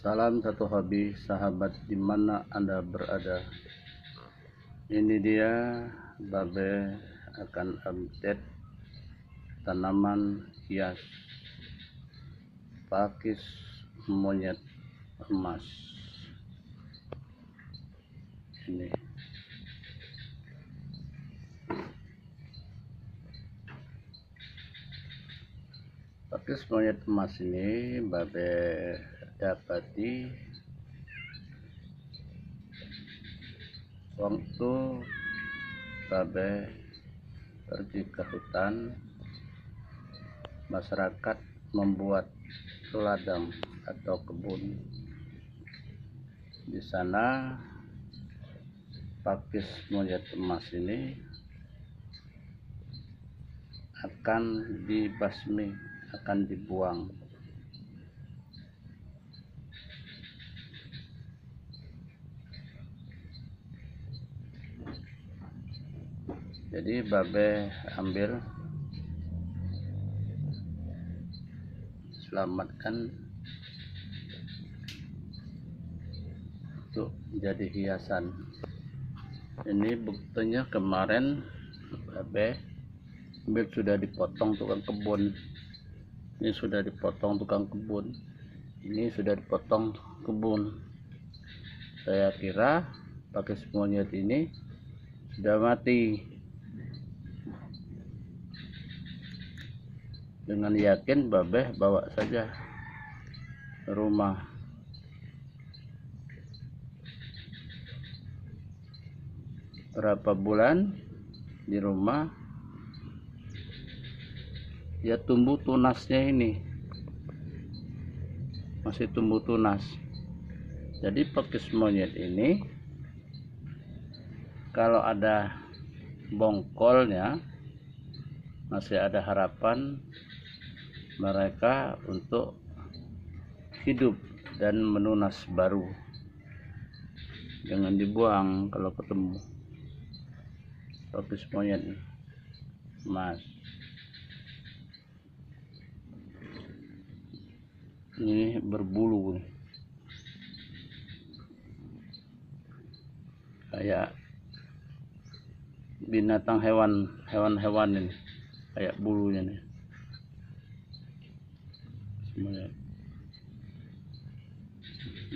Salam satu hobi sahabat di mana anda berada? Ini dia Babe akan update Tanaman hias Pakis monyet emas. Ini. Pakis monyet emas ini Babe dapati waktu babe pergi ke hutan masyarakat membuat ladang atau kebun. Di sana pakis monyet emas ini akan dibasmi akan dibuang jadi babe ambil. Selamatkan. Untuk jadi hiasan. Ini buktinya kemarin babe ambil sudah dipotong tukang kebun. Ini sudah dipotong tukang kebun. Ini sudah dipotong kebun. Saya kira pakai semuanya ini sudah mati dengan yakin babeh bawa saja rumah. Berapa bulan di rumah? Ya tumbuh tunasnya ini. Masih tumbuh tunas. Jadi pakis monyet ini kalau ada bongkolnya masih ada harapan mereka untuk hidup dan menunas baru. Jangan dibuang kalau ketemu. Topis monyet mas. Ini berbulu. Kayak binatang hewan hewan-hewan ini. Kayak bulunya nih semuanya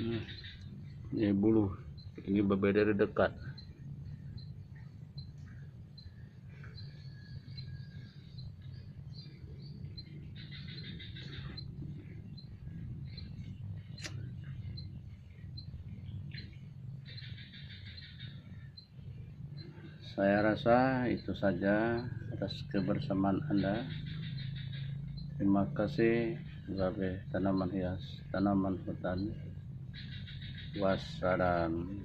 nah, ini bulu. Ini berbeda dari dekat. Saya rasa itu saja atas kebersamaan anda. Terima kasih sebagai tanaman hias tanaman hutan wassalam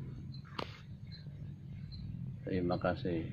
terima kasih